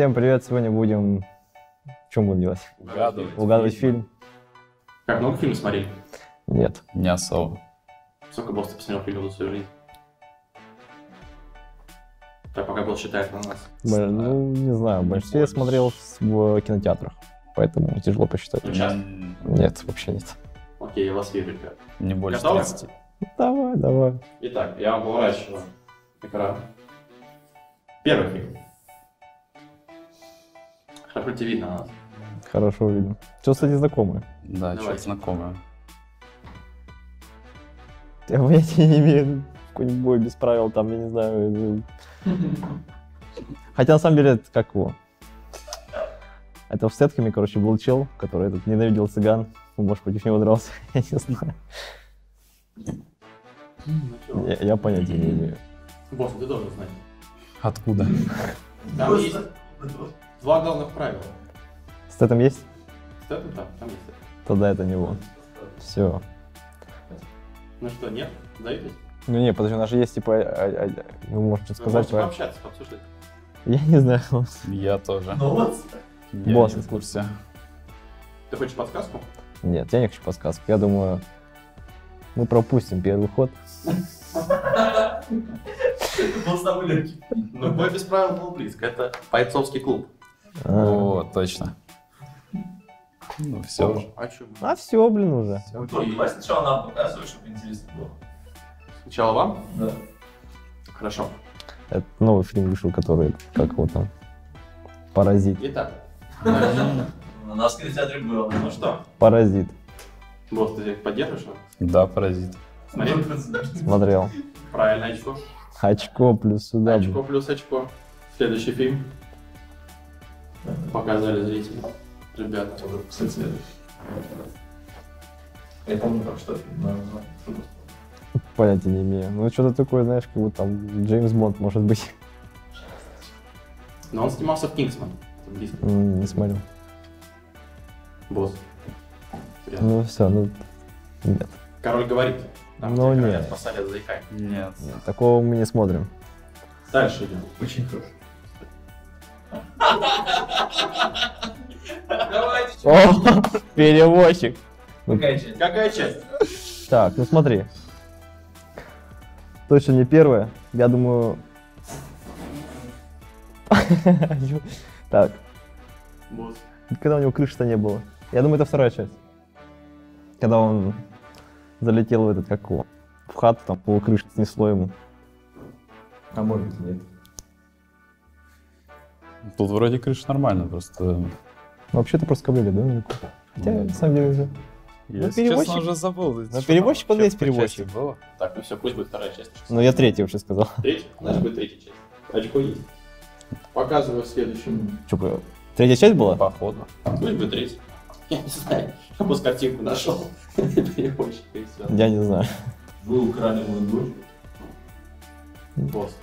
Всем привет, сегодня будем... Что будем делать? Угадывать. Угадывать фильм? Как много фильмов смотрели? Нет. Не особо. Сколько босс ты посмотрел фильмов за свою жизнь? Так, пока был считает на нас. Б- Ну, не знаю, большинство я смотрел в кинотеатрах, поэтому тяжело посчитать. Ну, часто? М, Нет, вообще нет. Окей, я вас верю, ребят. Не больше Готовы? 30. Давай, давай. Итак, я вам поворачиваю экран. Первый фильм. Хорошо тебе видно нас. Хорошо видно. Что, кстати, знакомые? Да, Давайте. что-то знакомое. Я понятия не имею. Какой-нибудь бой без правил, там, я не знаю. э, Хотя, на самом деле, это как его? Это в Сетхеме, короче, был чел, который этот ненавидел цыган. Ну, Может, против него дрался, я не знаю. Ну? Я, я понятия не имею. Босс, ты должен знать. Откуда? Там есть два главных правила. С этим есть? С этим там, там есть. это. Тогда это не он. Все. Ну что, нет? Даетесь? Ну не, подожди, у нас же есть типа, а- а- а- ну может что Вы сказать можете про... пообщаться, пообсуждать. Я не знаю. Я тоже. Ну вот. Я Босс. не в курсе. Ты хочешь подсказку? Нет, я не хочу подсказку. Я думаю, мы пропустим первый ход. Ну, бой без правил был близко. Это бойцовский клуб. А, О, точно. Ну, все. А а все, блин, уже. Окей. Давай сначала нам показывай, чтобы интересно было. Сначала вам? Да. Хорошо. Это новый фильм вышел, который, как его там, Паразит. Итак, У нас в кинотеатре было. ну что, Паразит. босс, ты поддерживаешь его? Да, паразит. Смотри, Смотрел. правильно, очко. Очко плюс сюда. Очко плюс очко. Следующий фильм. Показали зрителям. Ребята. Кстати, я помню, как что фильм. Понятия не имею. Ну что-то такое, знаешь, как будто там Джеймс Бонд, может быть. Но он снимался в Кингсман. Это близко. М, Не смотрел. Босс. Ну все, ну нет. Король говорит. Там, Ну, нет. королят посадят заикание. Нет. Такого мы не смотрим. Дальше идем. Очень хорошо. О, перевозчик. Какая часть? Какая часть? Так, ну смотри. Точно не первая. Я думаю... Так, Босс. когда у него крыши-то не было. Я думаю, это вторая часть. Когда он залетел в этот, как его, в хату, там полукрышки снесло ему. А может быть нет. Тут вроде крыша нормально, просто... Ну, Вообще-то просто каблили, да? Хотя, Ну, на самом деле, уже. Я, если перевозчик- честно, уже забыл. Ну, перевозчик, он Вообще есть перевозчик. было. Так, ну все, пусть будет вторая часть. Ну, я третий вообще сказал. Третья? Значит, будет третья часть. Очко есть. Показываю следующую. Че, третья часть была? Походу. Пусть будет третья. Я не знаю. Я просто картинку нашел. Переводчик и все. Я не знаю. Вы украли мою дочь.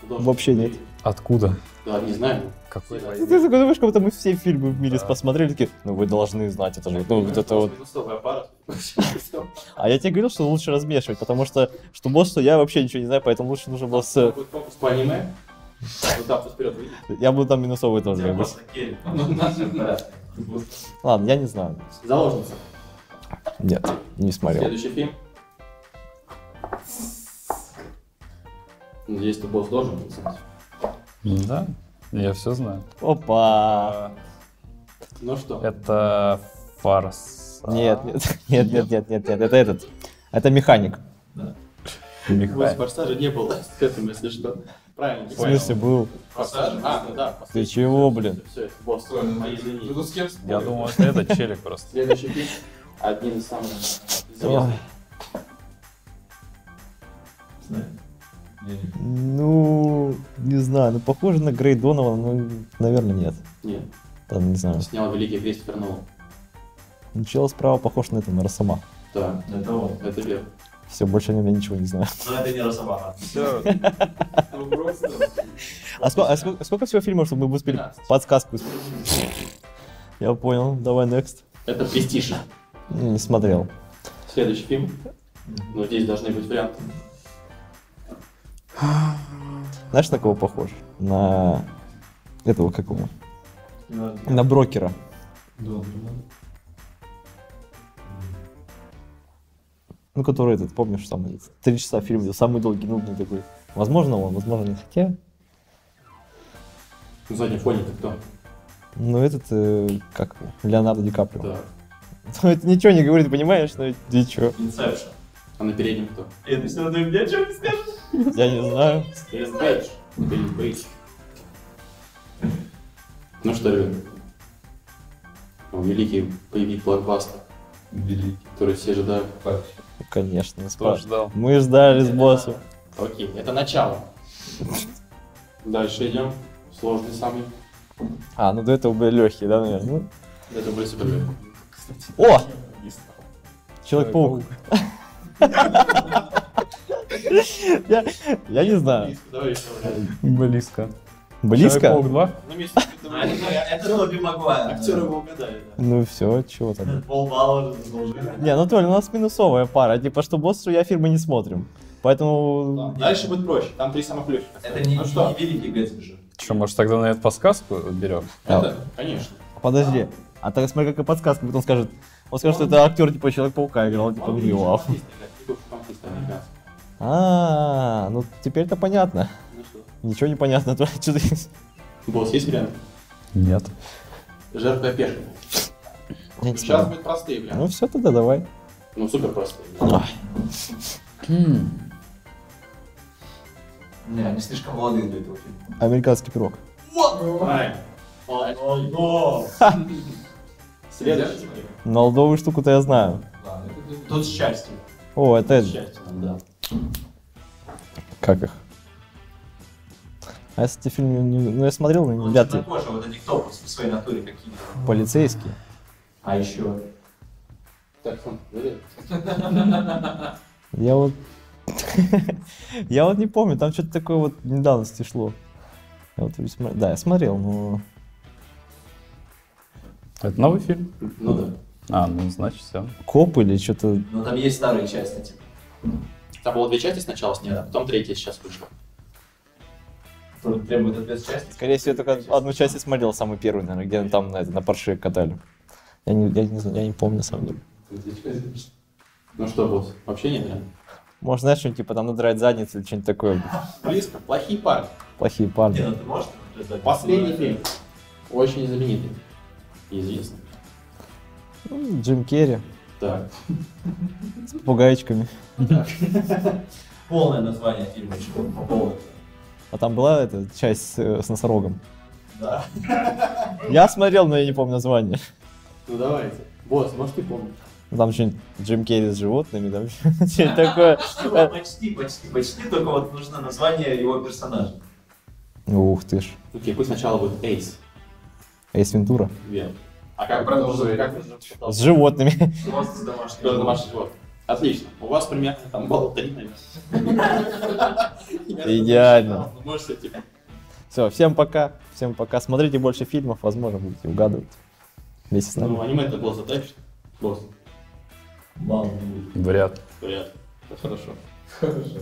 Вообще нет. Откуда? Да, не знаю. Какой Ты Ты такой думаешь, как будто мы все фильмы в мире Да. посмотрели, такие, ну вы должны знать, это же, ну вот это вот. А я тебе говорил, что лучше размешивать, потому что, что босс, что я вообще ничего не знаю, поэтому лучше нужно было с... Будет фокус по аниме. Я буду там минусовый тоже как бы. Ну, в порядке. Ладно, я не знаю. Заложница. Нет, не смотрел. Следующий фильм. Ну, Здесь ты босс должен знать. Да, я все знаю. Опа! Ну что, Это фарс. Нет, нет, нет, нет, нет, нет, нет, это этот. Это механик. босс форсажа не было к этому, если что. Правильно, В смысле был? Форсаж? А, ну да. Ты чего, блин? Все, это босс. Мои извини. Я думал, это этот челик просто. Следующий фильм. Один из самых известных. Ну, не знаю, ну похоже на Грей Донована, ну, наверное, нет. Нет, Там, не знаю. снял великий Кристофер Нолан. Ну, чел справа похож на это, на Росомах. Да, Это он. это верно. Все, больше о нем я ничего не знаю. Но это не Росомаха. Все. А сколько, а сколько, сколько всего фильмов, чтобы мы успели 12. подсказку? Я понял, давай next. Это престиж. Не не смотрел. Следующий фильм. Но здесь должны быть варианты. Знаешь, на кого похож? На этого какого? На брокера. Ну, который этот, помнишь, самый три часа фильм, где самый долгий, нудный такой. Возможно, он, возможно, не хотя. На заднем фоне ты кто? Ну, этот, э, как его, Леонардо Ди Каприо. Да. Ну, это ничего не говорит, понимаешь? Ну, и чё? Инсепшн. А на переднем кто? Это что ты мне что скажешь? Я не знаю. Крис Бейдж. Ну что, ребят, ну, великий боевик блокбастер, Великий. который все ожидают. Конечно, Кто спрашивай. ждал? Мы ждали с боссом. Окей, это начало. Дальше идем. Сложный самый. А, ну до этого были легкие, да, наверное? Ну, Это были супер легкие. О! Человек-паук. Я, я не знаю. Близко. Близко? Человек-паук 2? Ну, вместе А, Это Тоби Магуайр. актеры его угадали, да. Ну все, чего там. Полбалла уже заслужили. Не, ну Толь, у нас минусовая пара. Типа, что босс, что я фильмы не смотрим. Поэтому... Дальше будет проще. Там три самых легких. Это не, Ну великий Гэтсби же. Что, может, тогда на эту подсказку берем? Это, конечно. Подожди. А так смотри, как и подсказка, потом скажет... Он скажет, что это актер типа Человек-паука играл, типа, играет, типа фантаст американский. А, ну теперь-то понятно. Ну что? Ничего не понятно. то что ты- Босс, есть вариант? Нет. Жертва пешка. Сейчас будут простые Ну варианты. все тогда давай. Ну, супер простые. Ай, Не, они слишком молодые для этого фильма. Американский пирог. Следующий. Молодовую штуку-то я знаю. Тут счастье. О, это Счастье да. Как их? А если эти фильмы, не- ну я смотрел, но Вот вряд ли. темнокожие, вот эти кто по своей натуре какие Полицейские. А еще? Так. Я вот... Я вот не помню, там что-то такое вот недавно шло. Я вот Да, я смотрел, но... Это новый фильм? Ну да. А, ну, значит, все. Коп или что-то... Ну там есть старые части, типа. Там было две части сначала снято, а потом третья сейчас вышла. Ответ части. Скорее всего, я только одну часть и смотрел, самый первый, наверное, где там на, это, на парше катали. Я не, я, не, я не помню, на самом деле. Ну что, босс, вообще нет вариантов? Может, знаешь, что типа там надрать задницу или что-нибудь такое. Близко. Плохие парни. Плохие Не, парни. ну ты можешь? Последний фильм. Очень знаменитый. Известный. Ну, Джим Керри Так. с попугайчиками. Полное название фильма, чего по поводу. А там была эта часть с, э, с носорогом. Да. Я смотрел, но я не помню название. Ну давайте. Босс, может ты помнишь? Там что-нибудь Джим Керри с животными, там что-нибудь такое. Почти, почти, почти, только вот нужно название его персонажа. Ух ты ж. Окей, пусть сначала будет Эйс. Эйс Вентура. Верно. А как Продолжай. как вы С животными. Домашний. Кто домашний живот? Отлично. У вас примерно там балл три, наверное. Идеально. Ну, Можете, типа, Все, всем пока. Всем пока. Смотрите больше фильмов, возможно, будете угадывать. Вместе с ну, нами. аниме это было затащит. Босс, будет. Вряд. Это хорошо. Хорошо.